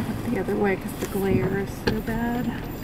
Back up the other way because the glare is so bad.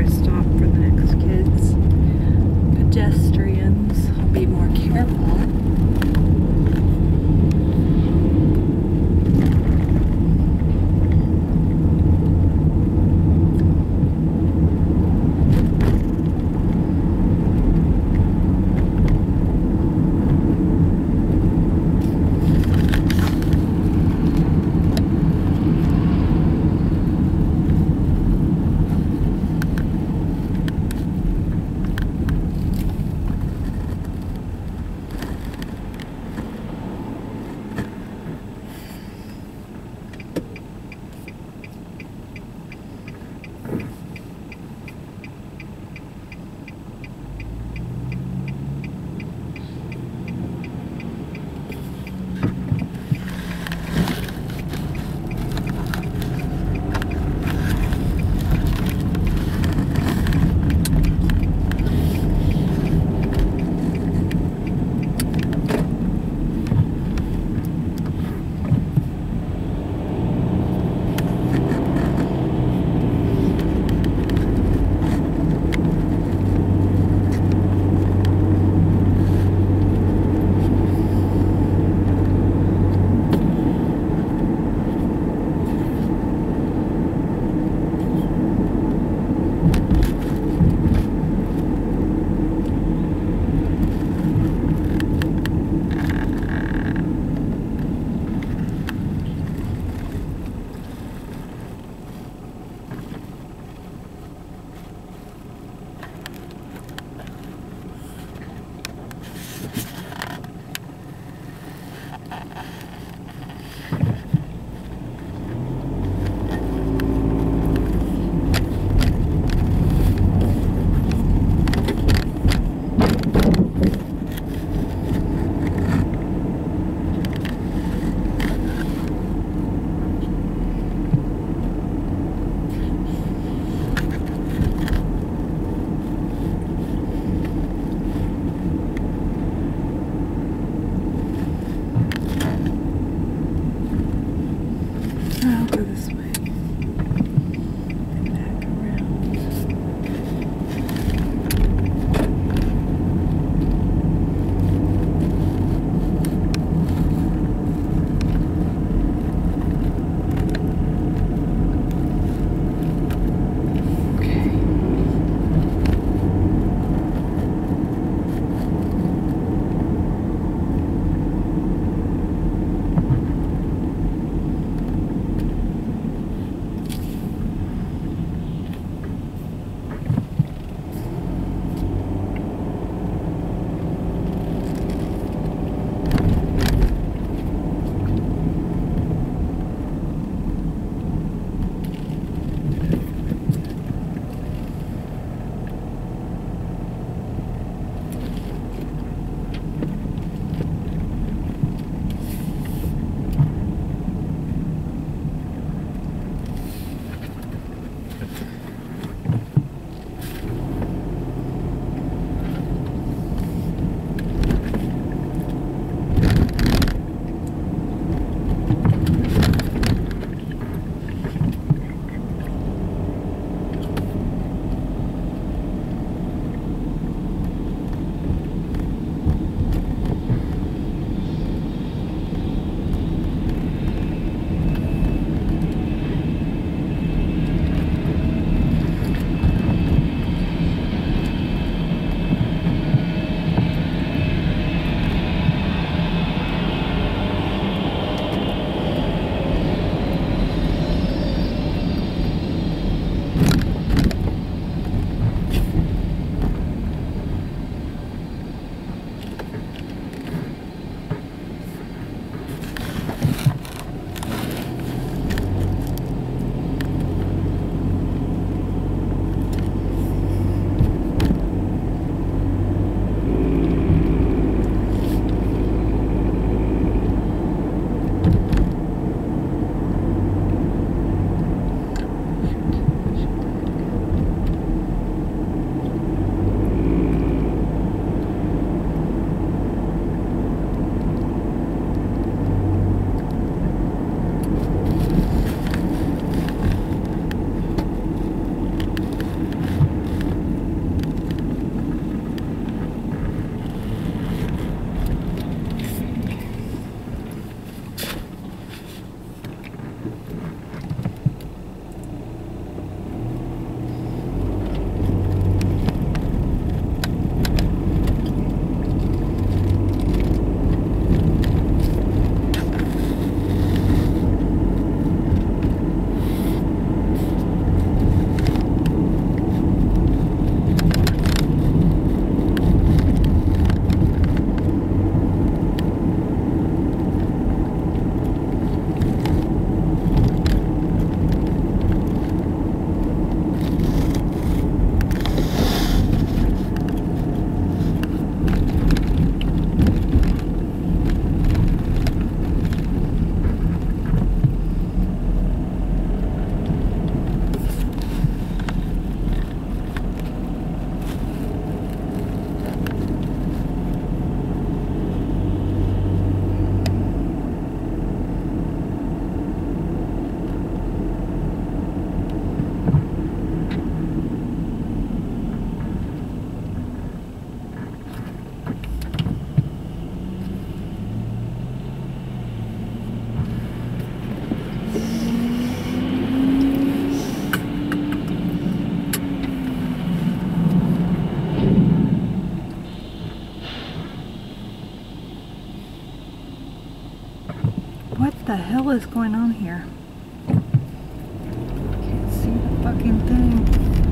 interest What the hell is going on here? Can't see the fucking thing.